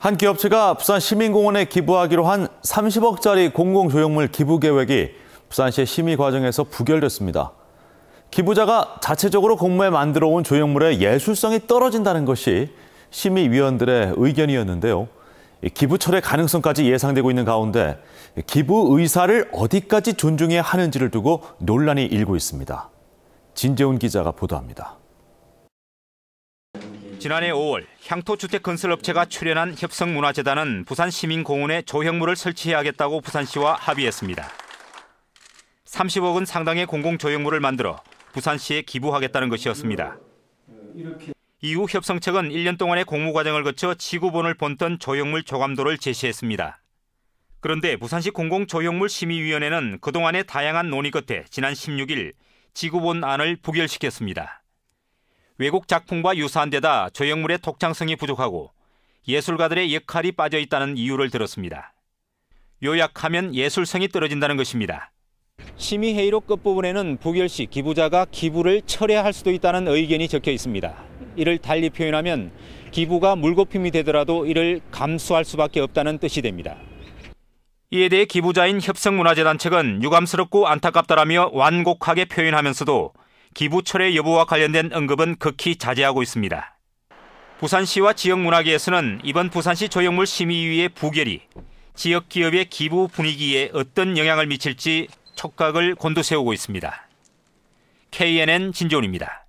한 기업체가 부산 시민공원에 기부하기로 한 30억짜리 공공조형물 기부 계획이 부산시의 심의 과정에서 부결됐습니다. 기부자가 자체적으로 공모에 만들어 온 조형물의 예술성이 떨어진다는 것이 심의위원들의 의견이었는데요. 기부 철회 가능성까지 예상되고 있는 가운데 기부 의사를 어디까지 존중해야 하는지를 두고 논란이 일고 있습니다. 진재훈 기자가 보도합니다. 지난해 5월 향토주택 건설업체가 출연한 협성문화재단은 부산시민공원에 조형물을 설치해야겠다고 부산시와 합의했습니다. 30억 원 상당의 공공조형물을 만들어 부산시에 기부하겠다는 것이었습니다. 이후 협성 측은 1년 동안의 공모 과정을 거쳐 지구본을 본떤 조형물 조감도를 제시했습니다. 그런데 부산시 공공조형물 심의위원회는 그동안의 다양한 논의 끝에 지난 16일 지구본 안을 부결시켰습니다. 외국 작품과 유사한 데다 조형물의 독창성이 부족하고 예술가들의 역할이 빠져 있다는 이유를 들었습니다. 요약하면 예술성이 떨어진다는 것입니다. 심의 회의록 끝부분에는 부결 시 기부자가 기부를 철회할 수도 있다는 의견이 적혀 있습니다. 이를 달리 표현하면 기부가 물거품이 되더라도 이를 감수할 수밖에 없다는 뜻이 됩니다. 이에 대해 기부자인 협성문화재단 측은 유감스럽고 안타깝다라며 완곡하게 표현하면서도 기부 철회 여부와 관련된 언급은 극히 자제하고 있습니다. 부산시와 지역문화계에서는 이번 부산시 조형물 심의위의 부결이 지역 기업의 기부 분위기에 어떤 영향을 미칠지 촉각을 곤두세우고 있습니다. KNN 진종입니다.